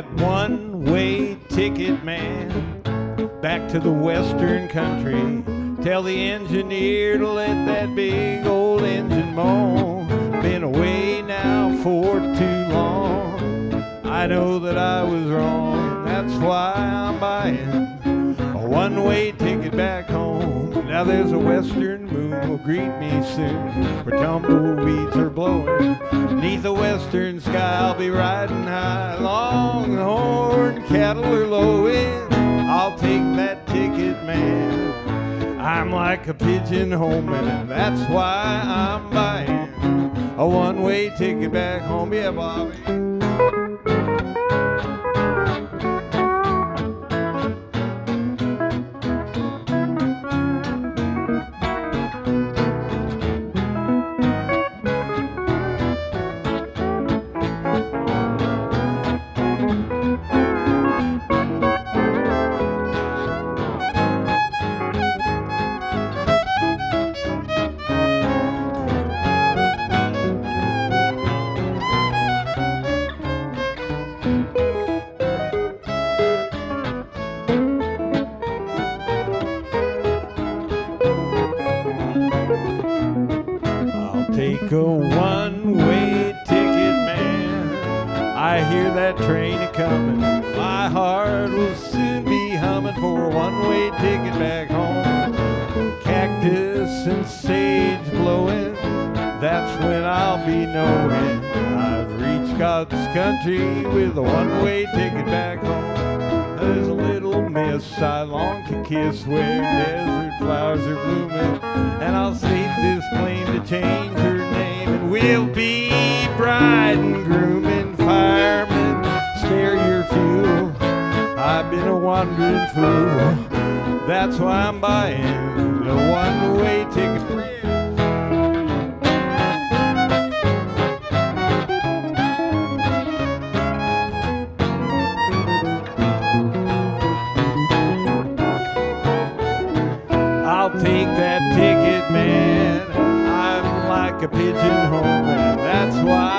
that one way ticket man back to the western country. Tell the engineer to let that big old engine moan. Been away now for too long. I know that I was wrong, that's why I'm buying a one way ticket back home. Now there's a western moon will greet me soon, where tumbleweeds are blowing. Neath the western sky, I'll be riding high. Longhorn cattle are lowing. I'll take that ticket, man. I'm like a pigeon homing, and that's why I'm buying a one way ticket back home. Yeah, Bobby. I'll a one way ticket, man. I hear that train a coming. My heart will soon be humming for a one way ticket back home. Cactus and sage blowing, that's when I'll be knowing I've reached God's country with a one way ticket back home. There's a little miss I long to kiss where desert flowers are blooming. And I'll state this claim to change we'll be bride and groom and firemen. Spare your fuel. I've been a wandering fool. That's why I'm buying a one way ticket. I'll take that ticket, man. Like a pigeon home, and that's why